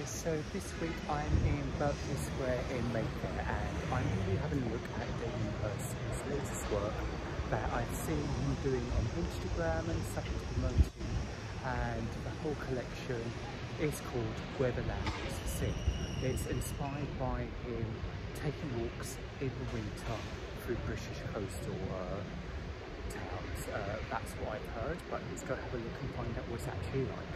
guys, so this week I'm in Berkeley Square in Mayfair and I'm going to be having a look at Damien Hirst's latest work that I've seen him doing on Instagram and stuff to promoting and the whole collection is called Where the Land Meets the Sea. It's inspired by him taking walks in the winter through British coastal uh, towns. Uh, that's what I've heard, but let's go have a look and find out what it's actually like.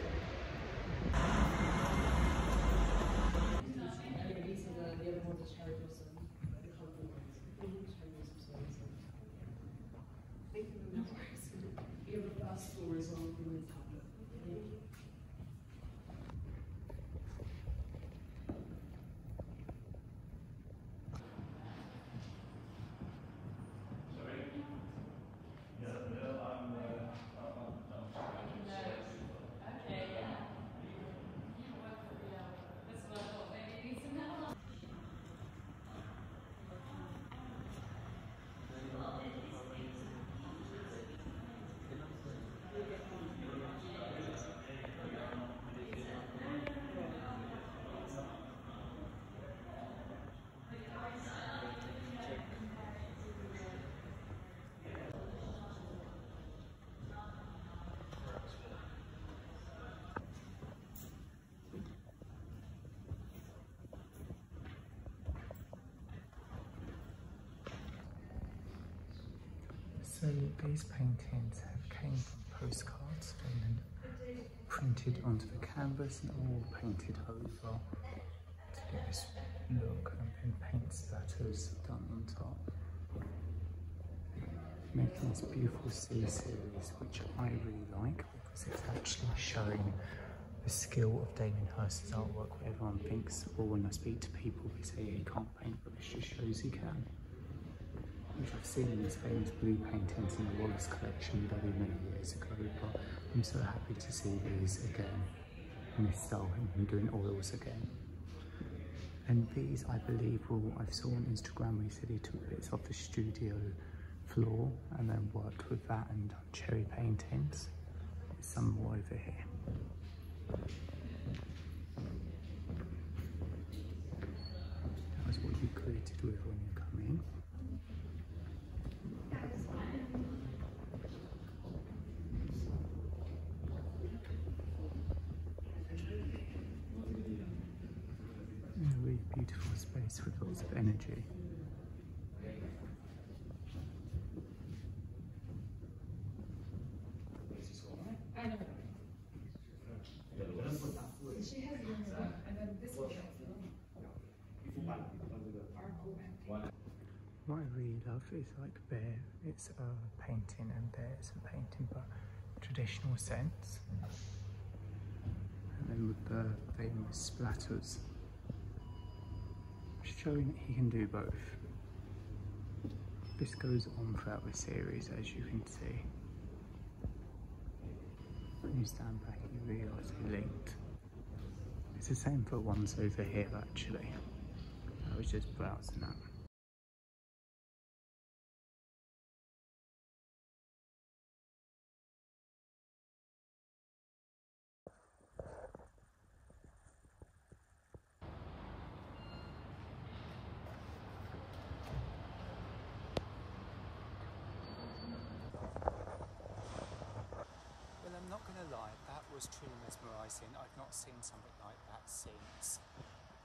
So these paintings have came from postcards and then printed onto the canvas and all painted over to get this look and then paint splatters done on top. Making this beautiful sea series which I really like because it's actually showing the skill of Damien Hirst's artwork where everyone thinks, or when I speak to people they say he can't paint but this just shows he can which I've seen in his famous blue paintings in the Wallace collection very many years ago, but I'm so happy to see these again in this style and doing oils again. And these, I believe, will, I saw on Instagram where he said he took bits off the studio floor and then worked with that and done cherry paintings. There's some more over here. That was what you created with when you come in. a really beautiful space with lots of energy. What I really love is like there it's a painting and there's a painting but traditional sense and then with the famous splatters showing that he can do both. This goes on throughout the series as you can see. When you stand back you realise they're linked. It's the same for ones over here actually. I was just browsing that. Well, I'm not going to lie, that was truly mesmerising. I've not seen something like that since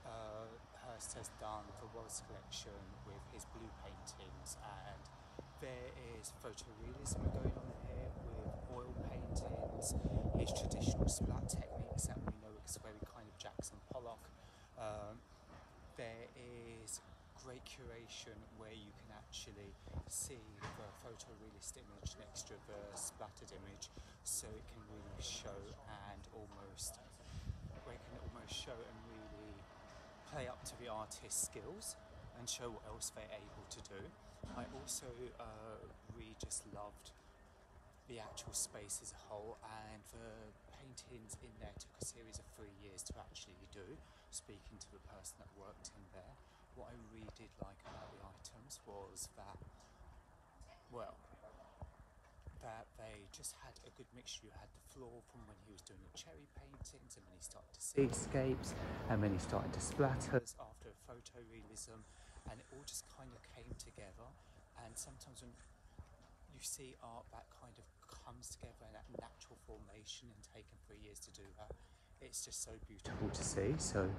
uh, Hirst has done the Wallace collection with his blue paintings, and there is photorealism going on here with oil paintings, his traditional splat techniques that we know is very kind of Jackson Pollock. Um, there is great curation where you can actually see the photorealist image next to the splattered image so it can really show and almost where it can almost show and really play up to the artist's skills and show what else they're able to do. I also uh, really just loved the actual space as a whole and the paintings in there took a series of three years to actually do speaking to the person that worked in there what I really did like about the items was that well that they just had a good mixture. You had the floor from when he was doing the cherry paintings, and when he started to seascapes, and when he started to splatters after photorealism, and it all just kind of came together. And sometimes when you see art that kind of comes together in that natural formation and taken three years to do that, it's just so beautiful to see. So,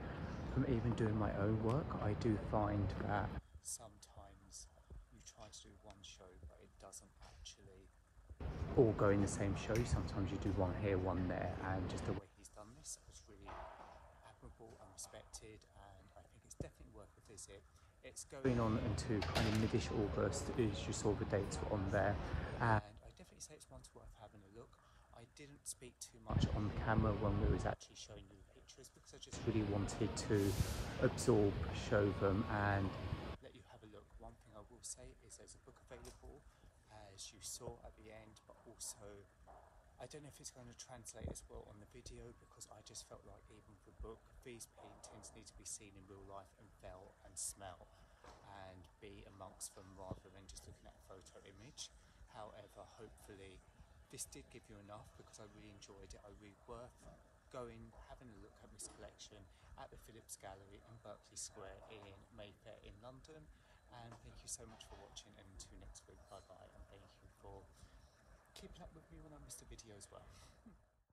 from even doing my own work, I do find that sometimes you try to do one show, but it doesn't all go in the same show. Sometimes you do one here, one there, and just the way he's done this was really admirable and respected, and I think it's definitely worth a visit. It's going on into kind of midish August, as you saw the dates were on there, and I definitely say it's one worth having a look. I didn't speak too much on camera when we was actually showing you the pictures because I just really wanted to absorb, show them, and let you have a look. One thing I will say is there's a book available, Uh, as you saw at the end, but also I don't know if it's going to translate as well on the video because I just felt like even for the book, these paintings need to be seen in real life and felt and smell and be amongst them rather than just looking at a photo image. However, hopefully this did give you enough because I really enjoyed it. I really worth going, having a look at this collection at the Phillips Gallery in Berkeley Square in Mayfair in London. And thank you so much for watching and until next week. Bye bye and thank you for keeping up with me when I missed a video as well.